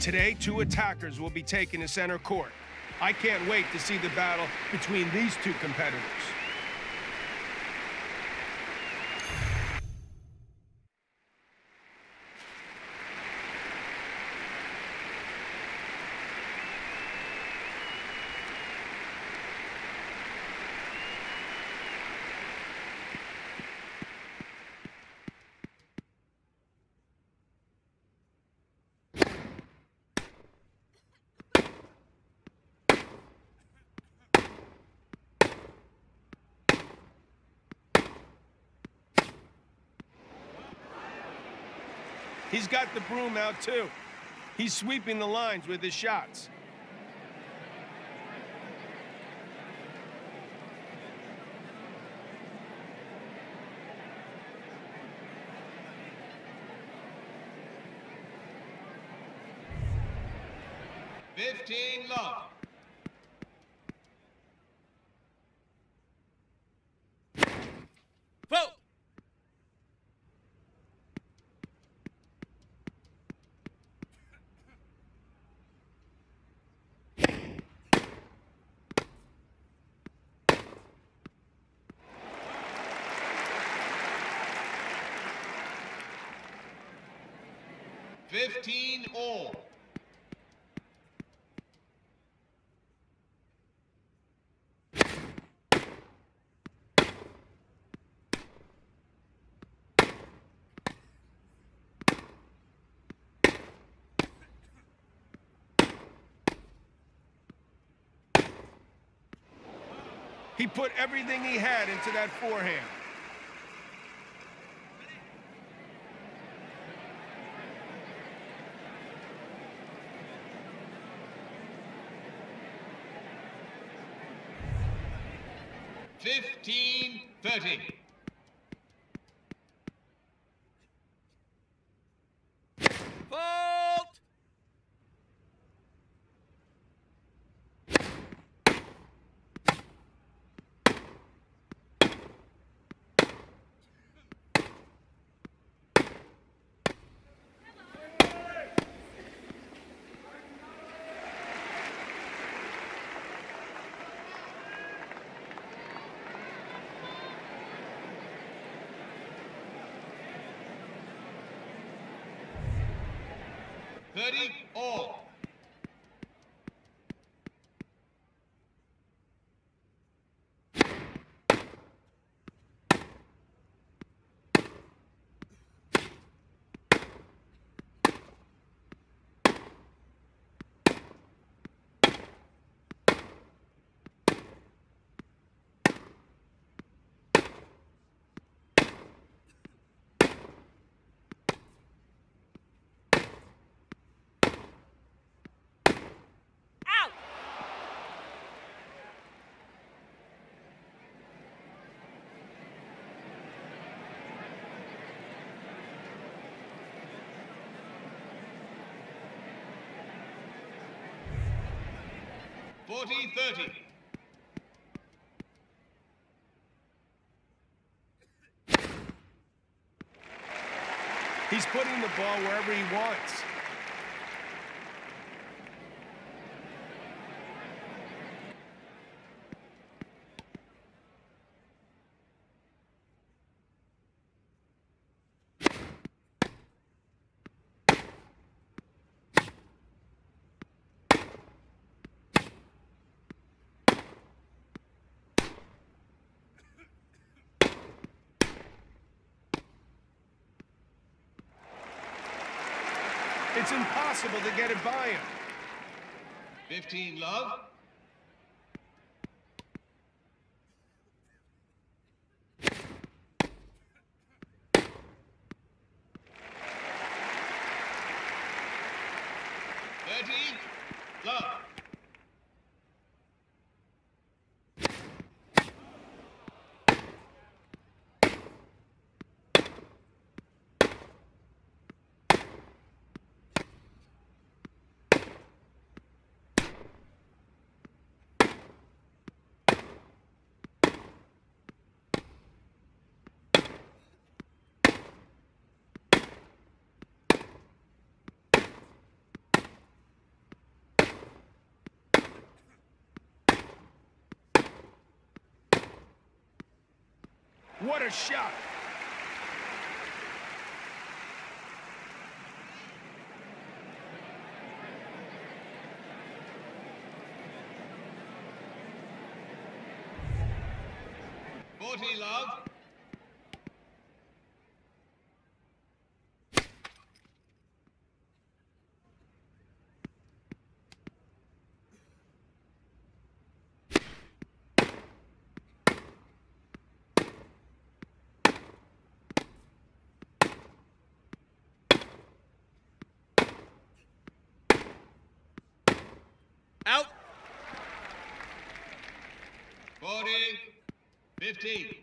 Today, two attackers will be taken to center court. I can't wait to see the battle between these two competitors. He's got the broom out, too. He's sweeping the lines with his shots. Fifteen love. 15 all. He put everything he had into that forehand. Então, 30. Thirty 40-30. He's putting the ball wherever he wants. It's impossible to get it by him. Fifteen love. What a shot! 15.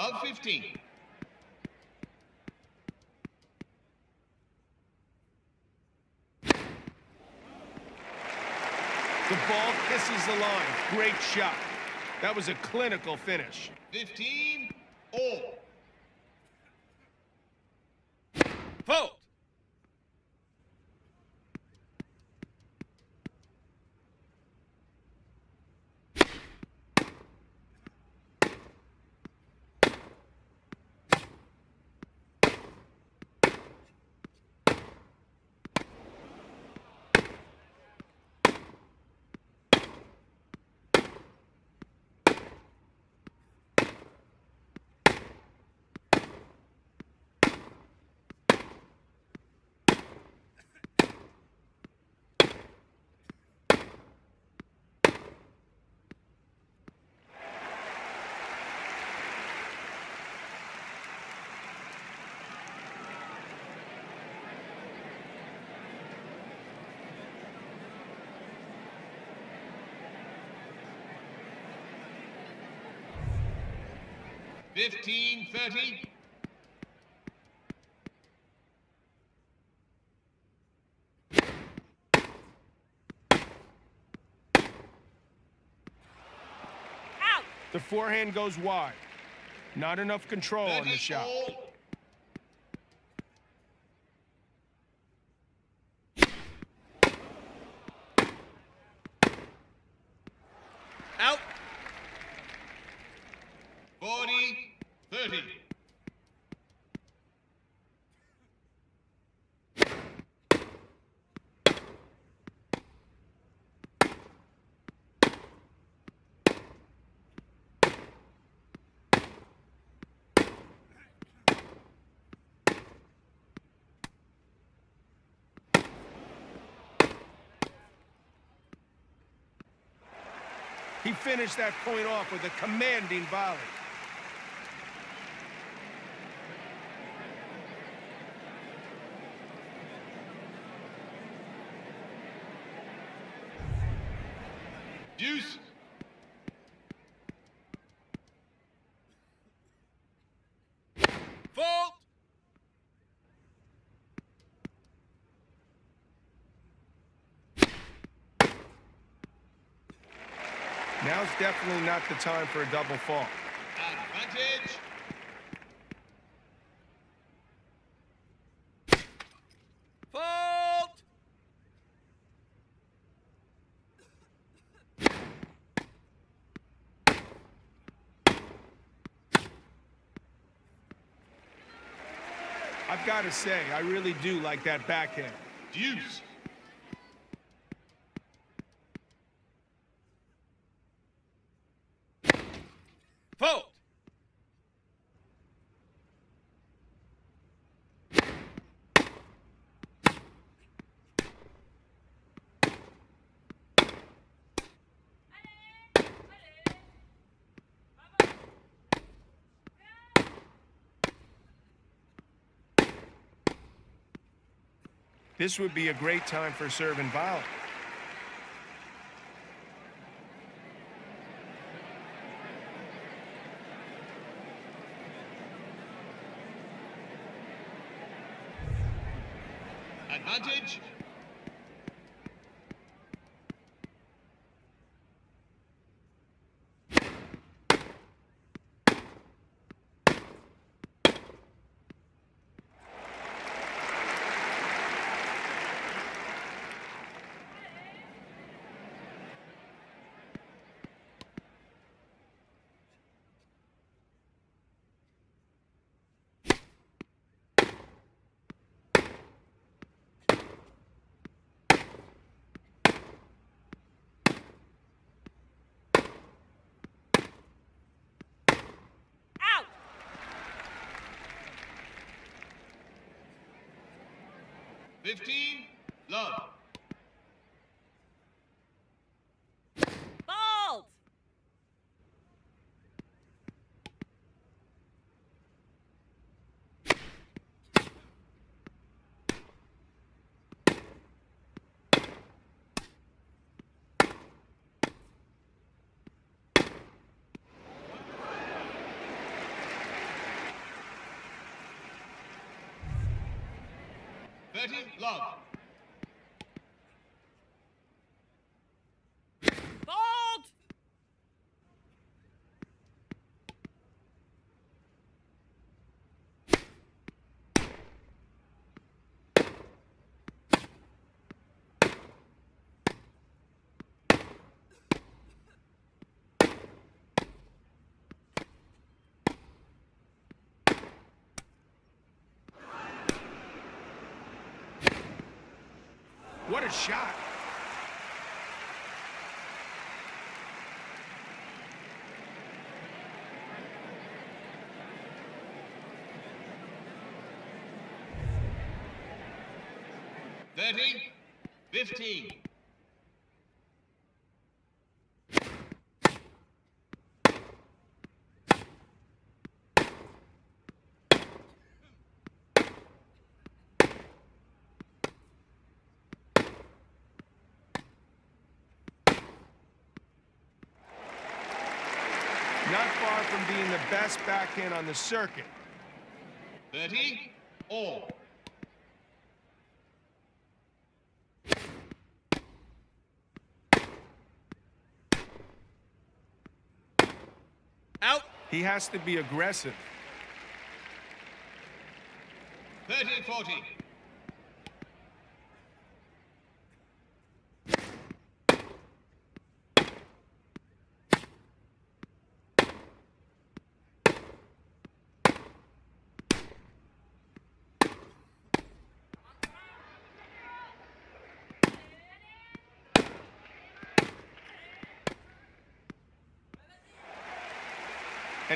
Love 15. The ball kisses the line. Great shot. That was a clinical finish. 15. All. 15 30. Out. The forehand goes wide. Not enough control on the shot. He finished that point off with a commanding volley. Deuce. Fold. Now's definitely not the time for a double fault. Advantage. Fold. I've got to say, I really do like that backhand. Deuce. This would be a great time for serve and volley. 15, love. Thirty. Love. Bald! What shot. Thirty. Fifteen. Not far from being the best backhand on the circuit. Thirty. All. Out. He has to be aggressive. Thirty. Forty.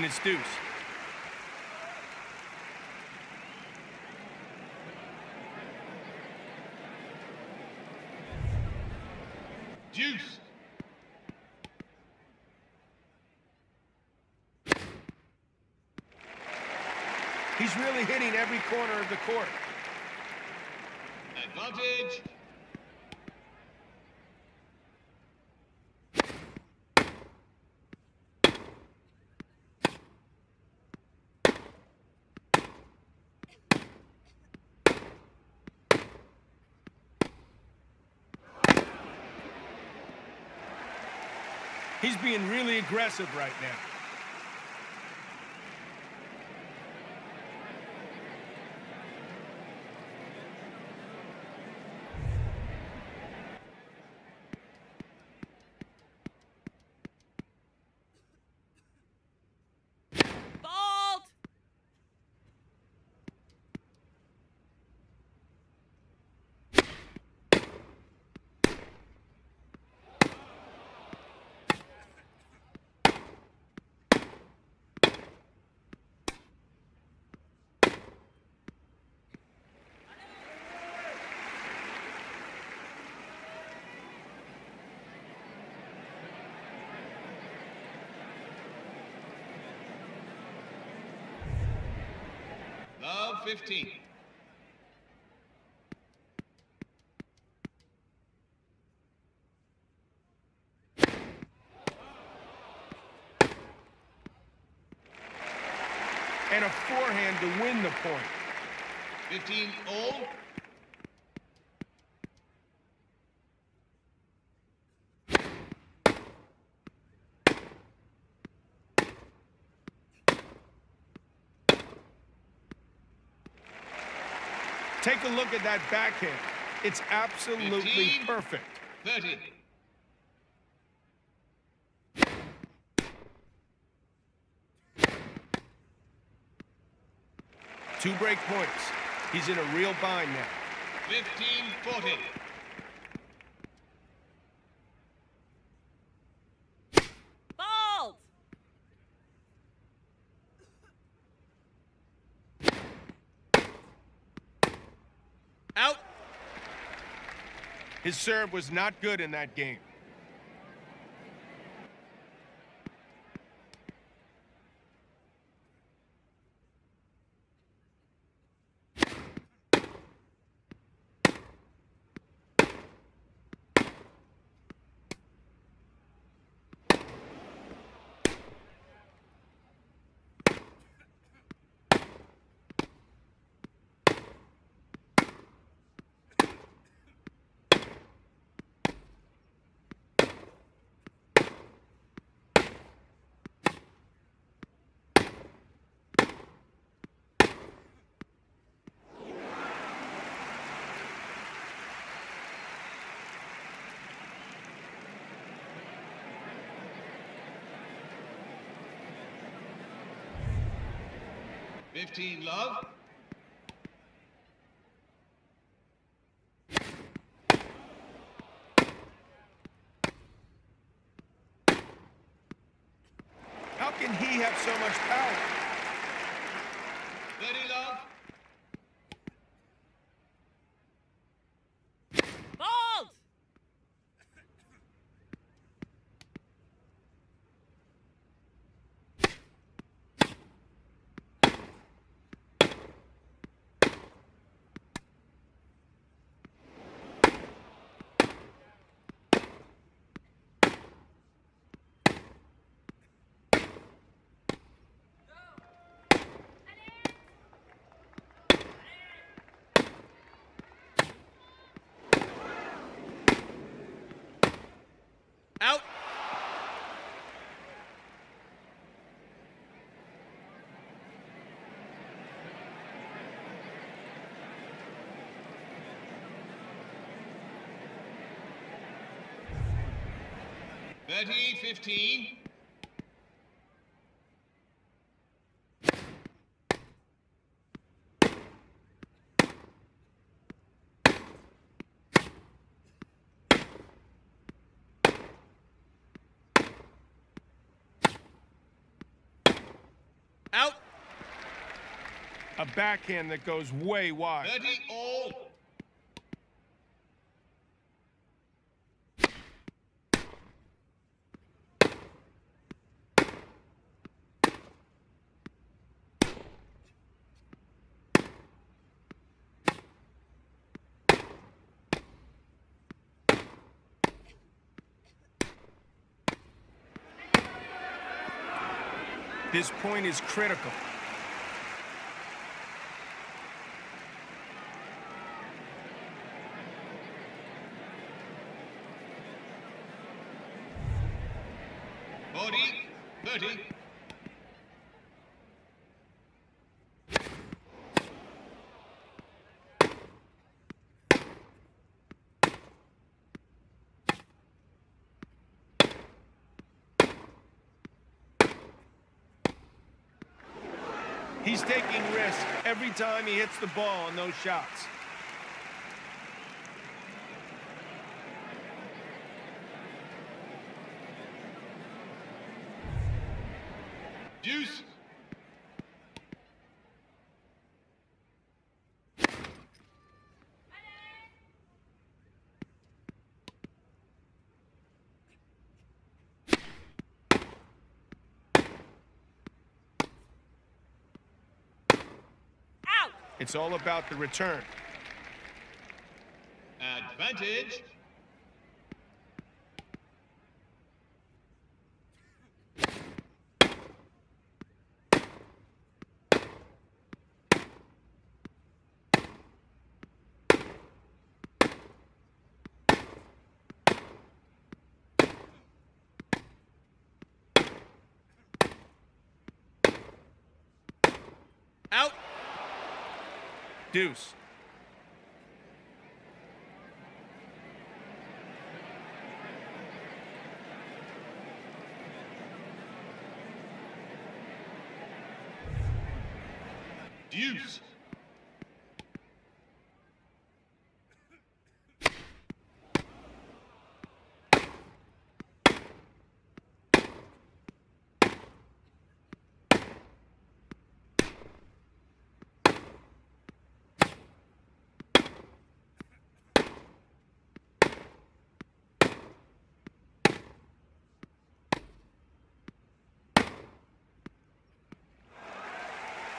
And it's deuce. Deuce. He's really hitting every corner of the court. Advantage. He's being really aggressive right now. 15. And a forehand to win the point. 15-0. Take a look at that backhand. It's absolutely 15. perfect. 30. Two break points. He's in a real bind now. 15 40. Fault! Out. His serve was not good in that game. Fifteen love. How can he have so much power? Thirty love. Fault! Out. Thirty fifteen. Out. A backhand that goes way wide. Thirty all. This point is critical. Forty. Thirty. He's taking risks every time he hits the ball on those shots. Deuce. Out! It's all about the return. Advantage. Out. Deuce. Deuce.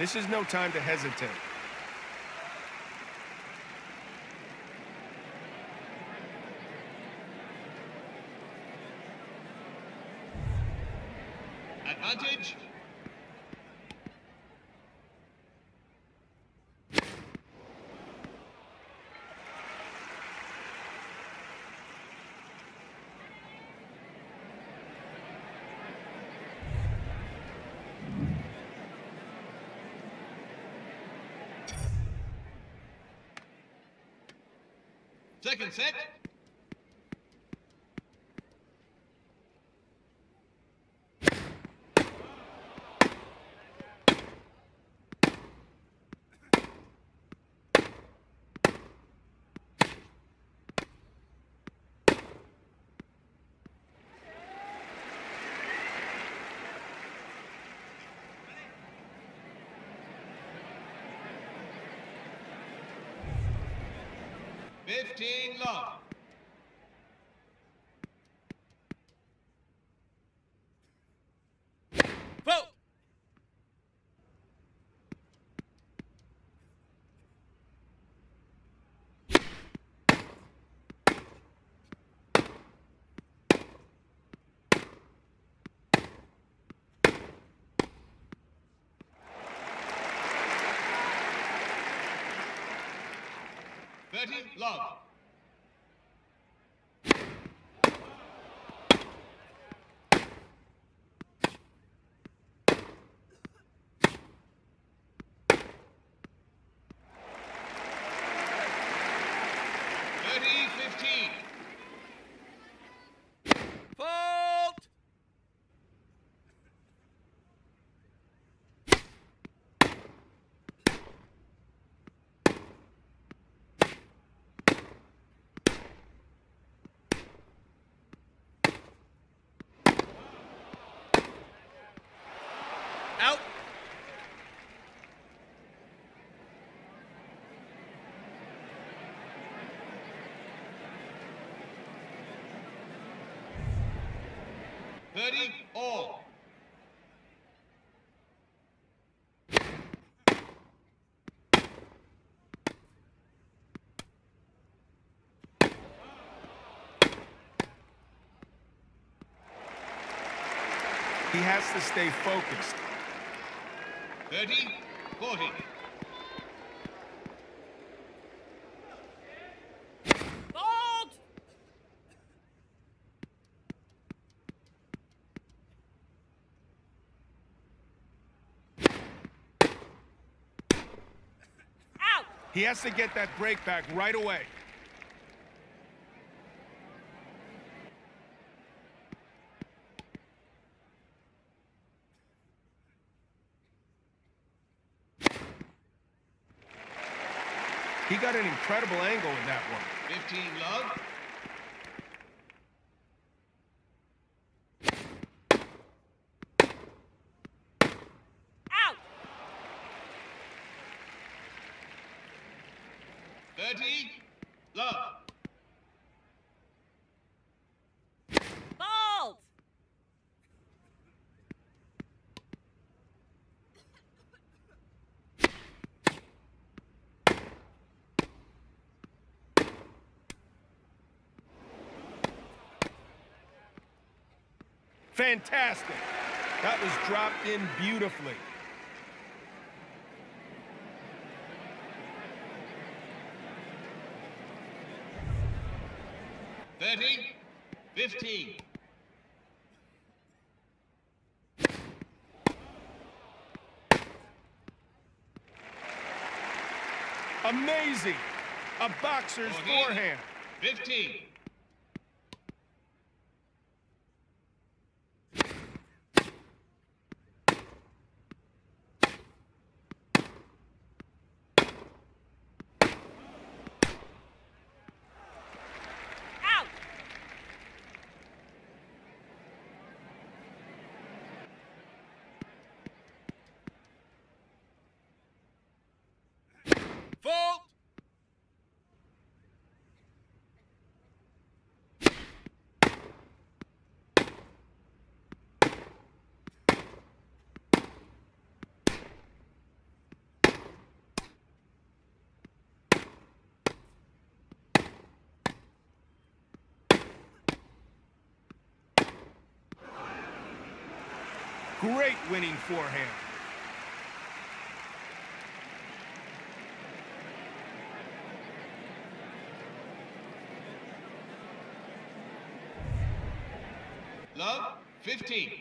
This is no time to hesitate. Advantage. Second set. Fifteen love. Love. Ready? All. He has to stay focused. 30, 40. He has to get that break back right away. He got an incredible angle in that one. Fifteen love. 30, love. Fantastic. That was dropped in beautifully. A boxer's 14, forehand. 15. Out! Fault! Great winning forehand. Love, 15.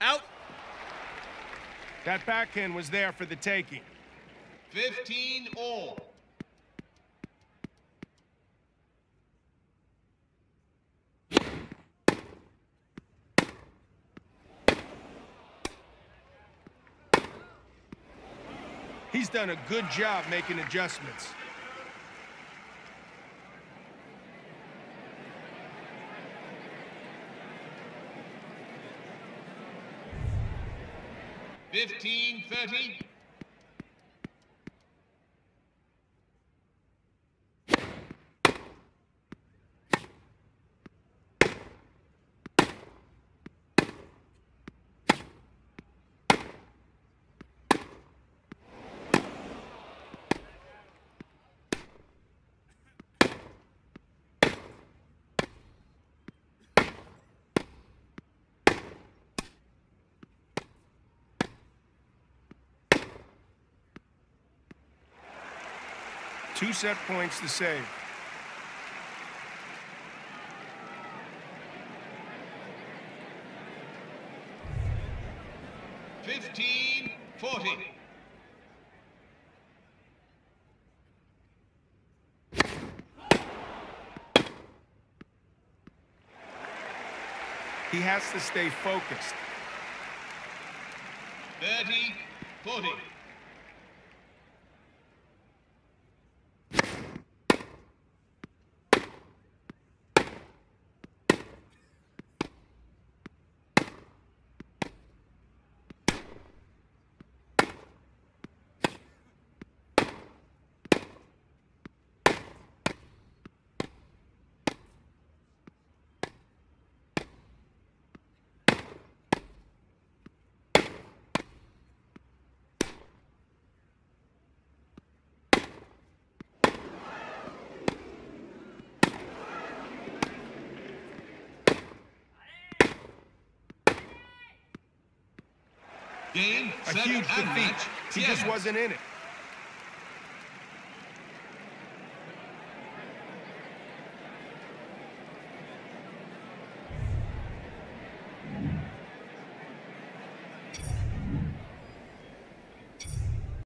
Out! That backhand was there for the taking. 15 all. He's done a good job making adjustments. Fifteen, thirty. Two set points to save. Fifteen, forty. He has to stay focused. Thirty, forty. Game, A set, huge defeat. He just wasn't in it.